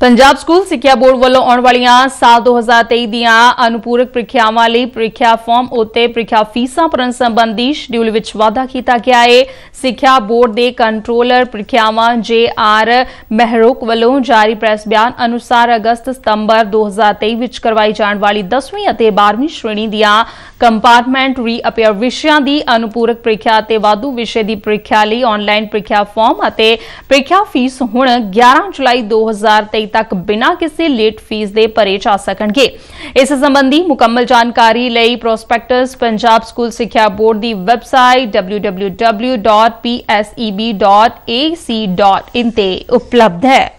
Punjab school ਸਿੱਖਿਆ board ਵੱਲੋਂ ਆਉਣ ਵਾਲੀਆਂ ਸਾਲ 2023 ਦੀਆਂ ਅਨੁਪੂਰਕ ਪ੍ਰੀਖਿਆਵਾਂ ਲਈ ਪ੍ਰੀਖਿਆ ਫਾਰਮ ਉਤੇ ਪ੍ਰੀਖਿਆ ਫੀਸਾਂ ਭਰਨ ਸੰਬੰਧੀ ਸ਼ਡਿਊਲ ਵਿੱਚ ਵਾਧਾ ਕੀਤਾ ਗਿਆ ਹੈ ਸਿੱਖਿਆ ਬੋਰਡ ਦੇ ਕੰਟਰੋਲਰ ਪ੍ਰੀਖਿਆਵਾਂ ਜੇ ਆਰ ਮਹਿਰੋਕ ਵੱਲੋਂ ਜਾਰੀ ਪ੍ਰੈਸ ਬਿਆਨ ਅਨੁਸਾਰ ਅਗਸਤ ਸਤੰਬਰ 2023 ਵਿੱਚ ਕਰਵਾਈ ਜਾਣ ਵਾਲੀ 10ਵੀਂ ਅਤੇ 12ਵੀਂ ਸ਼੍ਰੇਣੀ ਦੀਆਂ ਕੰਪਾਰਟਮੈਂਟ ਰੀਅਪੀਅਰ ਵਿਸ਼ਿਆਂ ਦੀ ਅਨੁਪੂਰਕ ਪ੍ਰੀਖਿਆ ਅਤੇ ਵਾਧੂ ਵਿਸ਼ੇ ਦੀ ਪ੍ਰੀਖਿਆ ਲਈ ਆਨਲਾਈਨ ਪ੍ਰੀਖਿਆ ਫਾਰਮ ਅਤੇ ਪ੍ਰੀਖਿਆ ਫੀਸ ਹੁਣ 11 ਜੁਲਾਈ 2023 ਤੱਕ ਬਿਨਾਂ ਕਿਸੇ ਲੇਟ ਫੀਸ ਦੇ ਭਰੇ ਜਾ ਸਕਣਗੇ ਇਸ ਸੰਬੰਧੀ ਮੁਕੰਮਲ ਜਾਣਕਾਰੀ ਲਈ ਪ੍ਰੋਸਪੈਕਟਸ ਪੰਜਾਬ ਸਕੂਲ ਸਿੱਖਿਆ ਬੋਰਡ ਦੀ ਵੈਬਸਾਈਟ www.pseb.ac.in ਤੇ ਉਪਲਬਧ ਹੈ